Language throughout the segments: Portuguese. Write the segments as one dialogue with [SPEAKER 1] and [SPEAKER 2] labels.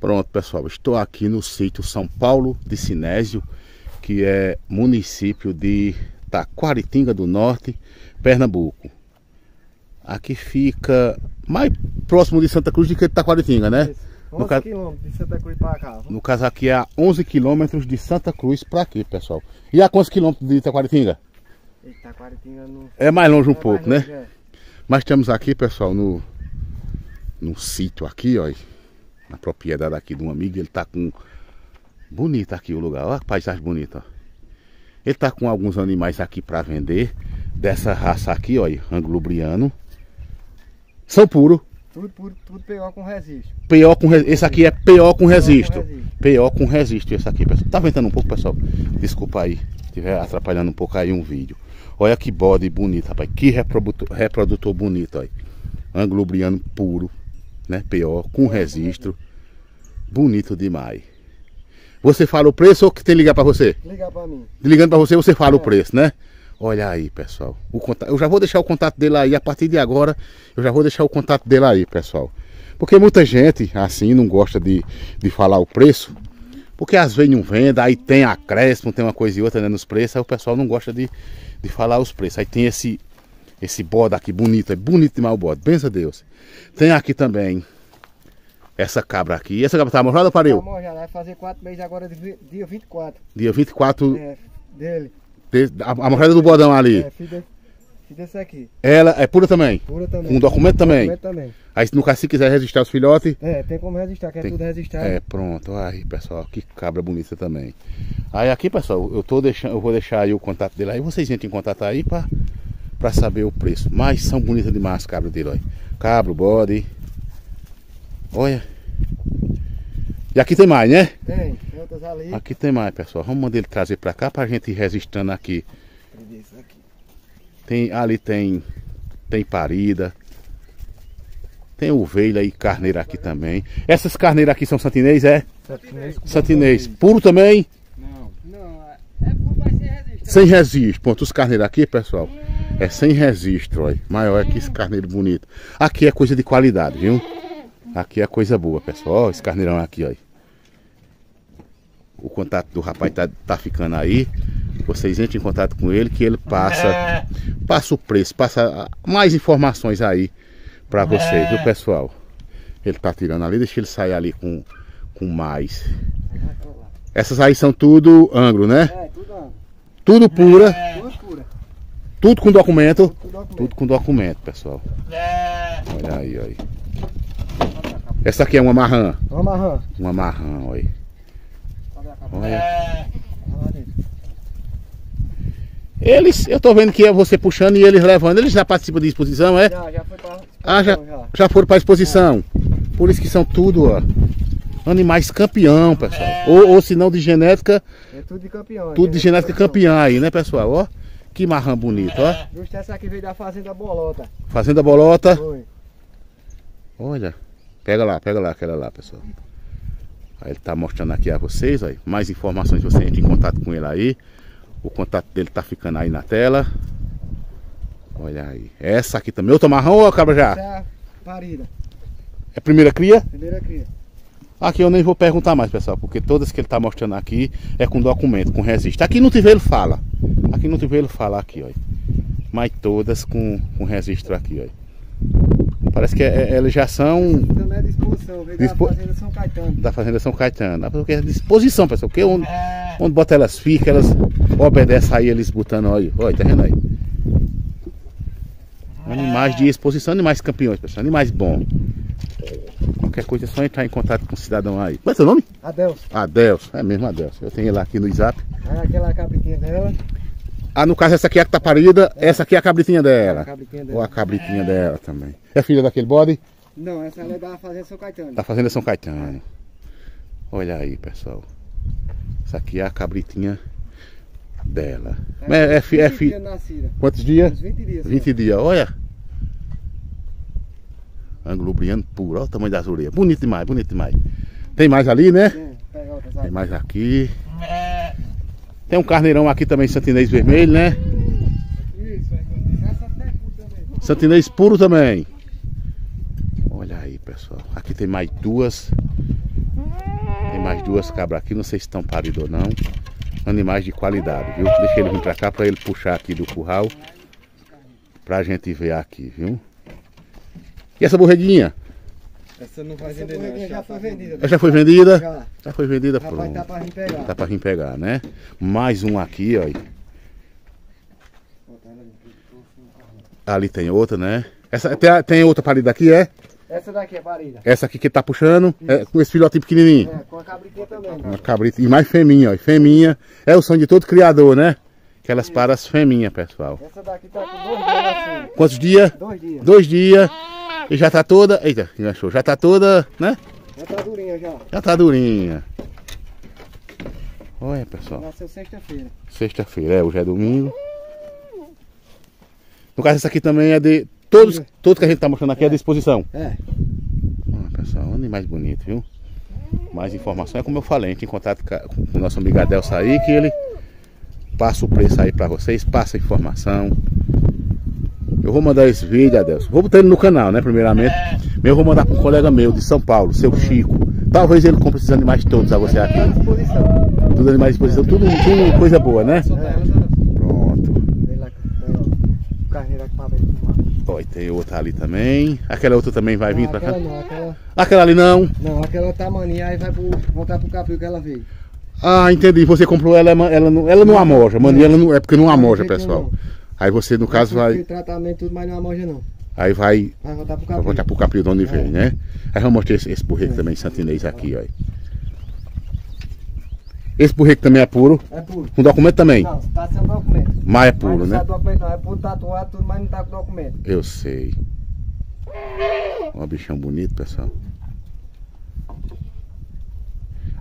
[SPEAKER 1] Pronto, pessoal, estou aqui no sítio São Paulo de Sinésio, que é município de Taquaritinga do Norte, Pernambuco. Aqui fica mais próximo de Santa Cruz do que de Taquaritinga, né?
[SPEAKER 2] 11 no quilômetros de Santa Cruz para cá.
[SPEAKER 1] No caso aqui é a 11 quilômetros de Santa Cruz para aqui, pessoal. E a quantos quilômetros de Taquaritinga?
[SPEAKER 2] Itaquaritinga no...
[SPEAKER 1] É mais longe um é pouco, né? longe, né? É. Mas estamos aqui, pessoal, no, no sítio aqui, ó na propriedade aqui de um amigo, ele tá com. Bonito aqui o lugar, olha que paisagem bonita. Ele tá com alguns animais aqui para vender. Dessa raça aqui, olha, anglo-lubriano. São puro.
[SPEAKER 2] Tudo puro, tudo PO com registro.
[SPEAKER 1] PO com Esse aqui é PO com registro. PO com registro, esse aqui, pessoal. Tá ventando um pouco, pessoal? Desculpa aí. Estiver atrapalhando um pouco aí um vídeo. Olha que bode bonito, rapaz. Que reprodutor, reprodutor bonito, olha. Anglo-lubriano puro né? PO, com registro. Bonito demais. Você fala o preço ou que tem que ligar para você?
[SPEAKER 2] Ligar para mim.
[SPEAKER 1] Ligando para você, você fala é. o preço, né? Olha aí, pessoal. O contato, eu já vou deixar o contato dele aí. A partir de agora, eu já vou deixar o contato dele aí, pessoal. Porque muita gente, assim, não gosta de, de falar o preço. Porque às vezes não vende, aí tem acréscimo, tem uma coisa e outra né, nos preços. Aí o pessoal não gosta de, de falar os preços. Aí tem esse, esse bode aqui bonito, é bonito demais o bode, bença Deus. Tem aqui também essa cabra aqui. Essa cabra tá morrada ou pariu? Tá
[SPEAKER 2] morrada, vai fazer 4 meses agora, dia 24.
[SPEAKER 1] Dia 24?
[SPEAKER 2] É, dele.
[SPEAKER 1] a, a morrada do bodão ali.
[SPEAKER 2] É, filho, desse aqui.
[SPEAKER 1] Ela é pura também?
[SPEAKER 2] Pura também.
[SPEAKER 1] Com documento também?
[SPEAKER 2] Documento também.
[SPEAKER 1] Aí no caso, se quiser registrar os filhotes?
[SPEAKER 2] É, tem como registrar, que é tudo registrado.
[SPEAKER 1] É, pronto. Aí, pessoal, que cabra bonita também. Aí aqui, pessoal, eu tô deixando, eu vou deixar aí o contato dele aí. Vocês entrem em contato aí pra para saber o preço. Mas são bonitas demais as cabras dele, olha. Cabro, bode. Olha. E aqui tem mais, né?
[SPEAKER 2] Tem, tem outras ali.
[SPEAKER 1] Aqui tem mais, pessoal. Vamos mandar ele trazer para cá para a gente ir registrando aqui. Tem, ali tem, tem parida. Tem ovelha e carneira aqui também. Essas carneiras aqui são santinês, é? Santinês. Santinês. Puro também?
[SPEAKER 2] Não. Não, é puro, mas sem registro.
[SPEAKER 1] Sem registro. Ponto, os carneiros aqui, pessoal. É sem registro, olha. Maior que esse carneiro bonito. Aqui é coisa de qualidade, viu? Aqui é coisa boa, pessoal. Ó, esse carneirão aqui, olha. O contato do rapaz tá, tá ficando aí. Vocês entrem em contato com ele que ele passa, passa o preço, passa mais informações aí para vocês, viu, pessoal? Ele tá tirando ali, deixa ele sair ali com, com mais. Essas aí são tudo angro, né?
[SPEAKER 2] É, tudo angro.
[SPEAKER 1] Tudo pura.
[SPEAKER 2] Tudo
[SPEAKER 1] com documento. Tudo, documento. Tudo com documento, pessoal. É. Olha aí, olha. Essa aqui é uma marrã.
[SPEAKER 2] Uma marrã.
[SPEAKER 1] Uma marrã, olha. Olha. É. Eles, eu tô vendo que é você puxando e eles levando. Eles já participam de exposição, é?
[SPEAKER 2] Já, já foi pra
[SPEAKER 1] Ah, já, já. já foram pra exposição. É. Por isso que são tudo, ó. Animais campeão, pessoal. É. Ou, ou se não de genética.
[SPEAKER 2] É tudo de campeão.
[SPEAKER 1] Tudo de genética campeã aí, né, pessoal? Ó. Que marrã bonito, ó.
[SPEAKER 2] Justo essa aqui veio da Fazenda Bolota.
[SPEAKER 1] Fazenda Bolota. Foi. Olha. Pega lá, pega lá, aquela lá, pessoal. Aí ele tá mostrando aqui a vocês, ó. Mais informações você entra em contato com ele aí. O contato dele tá ficando aí na tela. Olha aí. Essa aqui também. Outra marrão ou cabra já?
[SPEAKER 2] Essa é a parida.
[SPEAKER 1] É primeira cria?
[SPEAKER 2] Primeira cria.
[SPEAKER 1] Aqui eu nem vou perguntar mais, pessoal, porque todas que ele está mostrando aqui é com documento, com registro. Aqui no Tivelo fala. Aqui no Tivelo fala aqui, ó. Mas todas com, com registro aqui, ó. Parece que é, é, elas já são.
[SPEAKER 2] Também é disposição, Dispo... da Fazenda São Caetano.
[SPEAKER 1] Da Fazenda São Caetano. Porque é disposição, pessoal. Porque onde, é... onde bota elas ficam, elas obedecem aí, eles botando, olha. Olha, tá vendo aí? Animais de exposição, animais campeões, pessoal. Animais bons. Qualquer coisa é só entrar em contato com o cidadão aí. Qual é seu nome?
[SPEAKER 2] Adelso.
[SPEAKER 1] Adelso, é mesmo Adelso. Eu tenho ele aqui no zap.
[SPEAKER 2] Ah, aquela cabritinha dela.
[SPEAKER 1] Ah, no caso essa aqui é a que tá parida, é. essa aqui é a cabritinha dela. É a cabritinha dela. Ou a cabritinha é. dela também. É filha daquele bode?
[SPEAKER 2] Não, essa é da Fazenda São Caetano.
[SPEAKER 1] Da Fazenda São Caetano. Olha aí, pessoal. Essa aqui é a cabritinha dela. É, é, é, é, é Quantos dias? Uns 20 dias. 20 dias, olha. Ângulo brilhando puro. Olha o tamanho das orelhas. Bonito demais, bonito demais. Tem mais ali, né? Tem mais aqui. Tem um carneirão aqui também, santinês vermelho, né? Santinês puro também. Olha aí, pessoal. Aqui tem mais duas. Tem mais duas cabras aqui, não sei se estão paridas ou não. Animais de qualidade, viu? Deixa ele vir pra cá pra ele puxar aqui do curral. Pra gente ver aqui, viu? E essa borreguinha?
[SPEAKER 3] Essa não vai
[SPEAKER 2] Essa
[SPEAKER 3] vender não.
[SPEAKER 2] borreguinha já foi vendida.
[SPEAKER 1] Já foi vendida?
[SPEAKER 2] Já.
[SPEAKER 1] Já foi vendida,
[SPEAKER 2] Rapaz,
[SPEAKER 1] pronto.
[SPEAKER 2] tá pra vir pegar.
[SPEAKER 1] Tá pra vir pegar, né? Mais um aqui, ó. Ali tem outra, né? Essa, tem, tem outra parida aqui, é?
[SPEAKER 2] Essa daqui é parida.
[SPEAKER 1] Essa aqui que tá puxando, é, com esse filhotinho pequenininho.
[SPEAKER 2] É, com a cabritinha também.
[SPEAKER 1] Uma cabrita. E mais fêmea, ó. E Fêmea é o sonho de todo criador, né? Aquelas paras fêmea, pessoal.
[SPEAKER 2] Essa daqui tá com dois dias assim.
[SPEAKER 1] Quantos dias?
[SPEAKER 2] Dois dias.
[SPEAKER 1] Dois dias. E já tá toda. Eita, enganchou. Já tá toda, né?
[SPEAKER 2] Já tá durinha já.
[SPEAKER 1] Já tá durinha. Olha, pessoal.
[SPEAKER 2] Nasceu sexta-feira.
[SPEAKER 1] Sexta-feira, é, hoje é domingo. No caso, essa aqui também é de. Todos, todos que a gente tá mostrando aqui é de exposição.
[SPEAKER 2] É.
[SPEAKER 1] Ah, pessoal, animais bonitos, viu? Mais informação é como eu falei, a gente em contato com o nosso amigo Adelso aí, que ele passa o preço aí pra vocês, passa a informação. Eu vou mandar esse vídeo, Adelso. Vou botar ele no canal, né? Primeiramente. Eu vou mandar para um colega meu de São Paulo, seu Chico. Talvez ele compre esses animais todos a você aqui.
[SPEAKER 2] À disposição.
[SPEAKER 1] Tudo animais de exposição, tudo, tudo coisa boa, né? Pronto. Ó, e tem outra ali também. Aquela outra também vai vir
[SPEAKER 2] Não,
[SPEAKER 1] pra cá.
[SPEAKER 2] não, aquela.
[SPEAKER 1] Aquela ali não.
[SPEAKER 2] Não, aquela tá maninha, aí vai pro, voltar pro capim que ela veio.
[SPEAKER 1] Ah, entendi. Você comprou ela, ela, não- ela não amoja. Mania ela não, é porque não amoja,
[SPEAKER 2] de jeito
[SPEAKER 1] pessoal.
[SPEAKER 2] nenhum.
[SPEAKER 1] Aí você, no caso,
[SPEAKER 2] Tem
[SPEAKER 1] vai.
[SPEAKER 2] tratamento tudo, mas não amoja não.
[SPEAKER 1] Aí vai.
[SPEAKER 2] Vai voltar pro
[SPEAKER 1] Vai
[SPEAKER 2] capim.
[SPEAKER 1] voltar pro caprio de onde
[SPEAKER 2] É.
[SPEAKER 1] né? Aí vamos mostrar esse, esse burreco também, santinês aqui, ó. Esse burreco também é puro.
[SPEAKER 2] É puro.
[SPEAKER 1] Com documento também.
[SPEAKER 2] Não, tá sem documento.
[SPEAKER 1] Mas é
[SPEAKER 2] Mas
[SPEAKER 1] puro,
[SPEAKER 2] não
[SPEAKER 1] né?
[SPEAKER 2] sai documento não, é puro tatuado, tudo, mas não tá com documento.
[SPEAKER 1] Eu sei. Ó, bichão bonito, pessoal.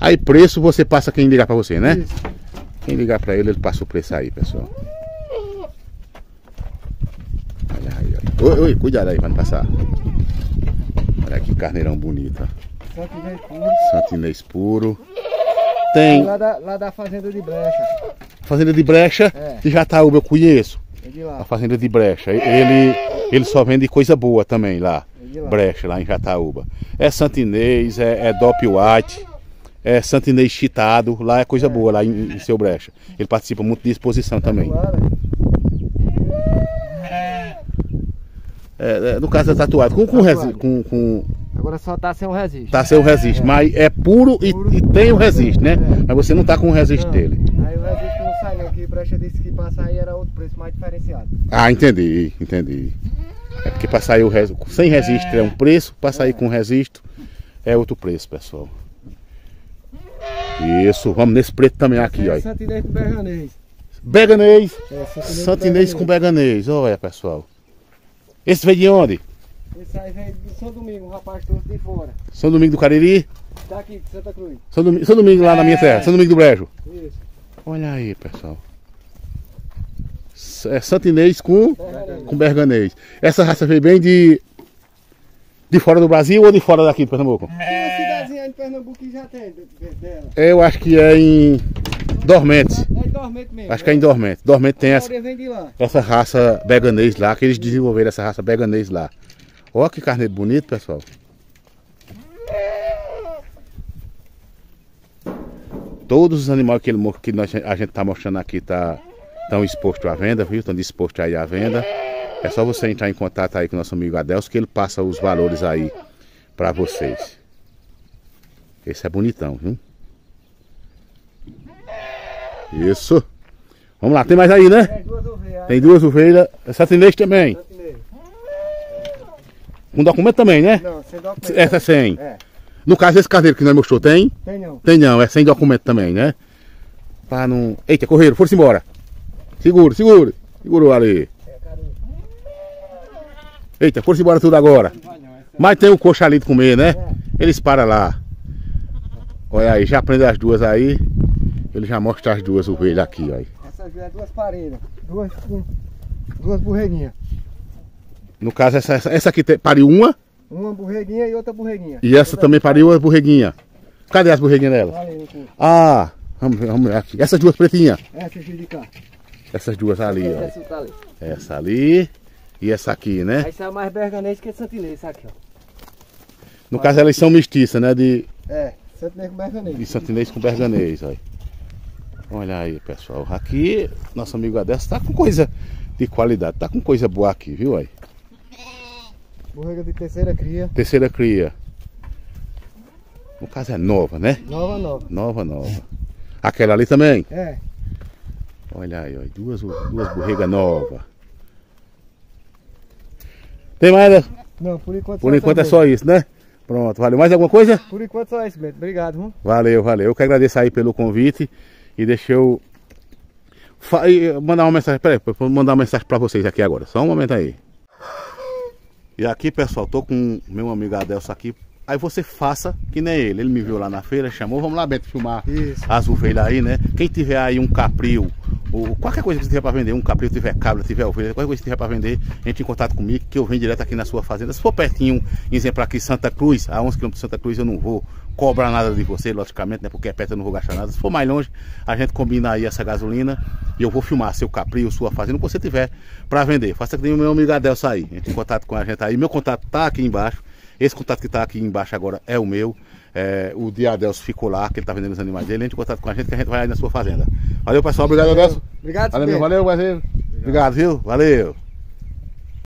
[SPEAKER 1] Aí preço você passa quem ligar pra você, né?
[SPEAKER 2] Isso.
[SPEAKER 1] Quem ligar pra ele, ele passa o preço aí, pessoal. Olha aí, olha. Oi, oi, cuidado aí pra não passar. Olha que carneirão bonito, ó.
[SPEAKER 2] Vem puro.
[SPEAKER 1] Santinês puro. Tem
[SPEAKER 2] Lá da, lá da fazenda de brecha.
[SPEAKER 1] fazenda de brecha
[SPEAKER 2] É.
[SPEAKER 1] de Jataúba, eu conheço.
[SPEAKER 2] É de
[SPEAKER 1] A fazenda de brecha. Ele, ele só vende coisa boa também lá.
[SPEAKER 2] É de lá.
[SPEAKER 1] Brecha, lá em Jataúba. É santinês, é, é Dop White, é santinês chitado. Lá é coisa boa, lá em, em seu brecha. Ele participa muito de exposição também.
[SPEAKER 2] Lá,
[SPEAKER 1] É, é, no caso é tatuado. Com, com, resi-
[SPEAKER 2] Tatuado.
[SPEAKER 1] com, com
[SPEAKER 2] Agora só tá sem o resiste.
[SPEAKER 1] tá sem o resiste, mas é puro e,
[SPEAKER 2] Puro.
[SPEAKER 1] e tem o resiste, né?
[SPEAKER 2] É.
[SPEAKER 1] Mas você não tá com o resiste
[SPEAKER 2] Não.
[SPEAKER 1] dele.
[SPEAKER 2] Aí o resiste não sai não, que brecha disse que pra sair era outro preço mais diferenciado.
[SPEAKER 1] Ah, entendi, entendi. É porque para sair o res... sem resiste é um preço, para sair com resisto é outro preço, pessoal. Isso, vamos nesse preto também aqui,
[SPEAKER 2] é
[SPEAKER 1] ó.
[SPEAKER 2] Santinês com berganês.
[SPEAKER 1] Beganês,
[SPEAKER 2] É, santinês,
[SPEAKER 1] santinês com beganês, olha pessoal. Esse veio de onde?
[SPEAKER 2] Esse aí veio de São Domingo, um rapaz trouxe de fora.
[SPEAKER 1] São Domingo do Cariri?
[SPEAKER 2] Daqui de Santa Cruz.
[SPEAKER 1] São Domingo, São Domingo lá na minha terra, São Domingo do Brejo.
[SPEAKER 2] Isso.
[SPEAKER 1] Olha aí, pessoal. É santinês com,
[SPEAKER 2] Berganês.
[SPEAKER 1] com berganês. Essa raça veio bem de, de fora do Brasil ou de fora daqui de Pernambuco?
[SPEAKER 2] Tem uma cidadezinha em Pernambuco que já tem de- de- dela.
[SPEAKER 1] Eu acho que é em Dormentes.
[SPEAKER 2] Dormente mesmo.
[SPEAKER 1] Acho que é em Dormentes. Dormentes tem essa, essa raça beganês lá, que eles desenvolveram essa raça beganês lá. Olha que carneiro bonito, pessoal. Todos os animais que, ele, que nós, a gente está mostrando aqui tá, estão expostos à venda, viu? Estão dispostos aí à venda. É só você entrar em contato aí com o nosso amigo Adelso que ele passa os valores aí para vocês. Esse é bonitão, viu? Isso. Vamos lá, tem mais aí, né?
[SPEAKER 2] Tem duas ovelhas.
[SPEAKER 1] Tem duas ovelhas. Satinês também.
[SPEAKER 2] Santinês.
[SPEAKER 1] Com documento também, né?
[SPEAKER 2] Não, sem documento.
[SPEAKER 1] Essa é 100.
[SPEAKER 2] É.
[SPEAKER 1] No caso, esse carneiro que nós mostrou tem?
[SPEAKER 2] Tem não.
[SPEAKER 1] Tem não, é sem documento também, né? Pra não. Eita, correram, foram embora. Segura, segura. Segurou ali.
[SPEAKER 2] É.
[SPEAKER 1] Eita, foram embora tudo agora.
[SPEAKER 2] Essa
[SPEAKER 1] Mas tem o coxa ali de comer, né?
[SPEAKER 2] É.
[SPEAKER 1] Eles param lá. Olha aí, já prende as duas aí. Ele já mostra as duas ovelhas aqui, ó.
[SPEAKER 2] Essas duas é duas parelhas. Duas. Duas borreguinhas.
[SPEAKER 1] No caso, essa, essa, essa aqui pariu uma
[SPEAKER 2] Uma borreguinha e outra borreguinha.
[SPEAKER 1] e essa também pariu a borreguinha. Cadê as borreguinhas dela?
[SPEAKER 2] Cu.
[SPEAKER 1] Ah, vamos ver, vamos ver aqui. Essas duas pretinhas.
[SPEAKER 2] Essa aqui de cá.
[SPEAKER 1] Essas duas ali, ó.
[SPEAKER 2] Essa tá ali.
[SPEAKER 1] Essa ali e essa aqui, né?
[SPEAKER 2] Aí sai mais berganês que santinês, essa aqui, ó.
[SPEAKER 1] No caso, elas são mestiças, né? De
[SPEAKER 2] É, Santinês com berganês.
[SPEAKER 1] E santinês com berganês, olha. Olha aí, pessoal. Aqui, nosso amigo Adesso tá com coisa de qualidade. Tá com coisa boa aqui, viu aí?
[SPEAKER 2] Borrega de terceira cria.
[SPEAKER 1] Terceira cria. No caso é nova, né?
[SPEAKER 2] Nova, nova.
[SPEAKER 1] Nova, nova. Aquela ali também?
[SPEAKER 2] É.
[SPEAKER 1] Olha aí, ó. Duas, duas borregas novas. Tem mais?
[SPEAKER 2] Não, por enquanto
[SPEAKER 1] Por enquanto é só isso, né? Pronto, valeu. Mais alguma coisa?
[SPEAKER 2] Por enquanto só isso, Beto. Obrigado, viu?
[SPEAKER 1] Valeu, valeu. Eu que agradeço aí pelo convite e deixa eu fa- e, mandar uma mensagem. Peraí, vou mandar uma mensagem pra vocês aqui agora. Só um momento aí. E aqui, pessoal, tô com meu amigo Adelso aqui. Aí você faça que nem ele. Ele me viu lá na feira, chamou. Vamos lá, Beto, filmar
[SPEAKER 2] Isso.
[SPEAKER 1] as ovelhas aí, né? Quem tiver aí um capril, ou qualquer coisa que você tiver para vender, um capril, tiver cabra, tiver ovelha, qualquer coisa que tiver para vender, entre em contato comigo, que eu venho direto aqui na sua fazenda. Se for pertinho, exemplo aqui Santa Cruz, a 11 km de Santa Cruz, eu não vou cobrar nada de você, logicamente, né? Porque é perto, eu não vou gastar nada. Se for mais longe, a gente combina aí essa gasolina e eu vou filmar seu capril, sua fazenda, o que você tiver para vender. Faça que nem o meu amigo Adelso aí, entre em contato com a gente aí. Meu contato tá aqui embaixo. Esse contato que está aqui embaixo agora é o meu. É, o de Adelso ficou lá, que ele está vendendo os animais dele. Entre em contato com a gente que a gente vai aí na sua fazenda. Valeu, pessoal. Obrigado, Adelso.
[SPEAKER 2] Obrigado,
[SPEAKER 1] valeu, valeu. Obrigado, viu? Valeu.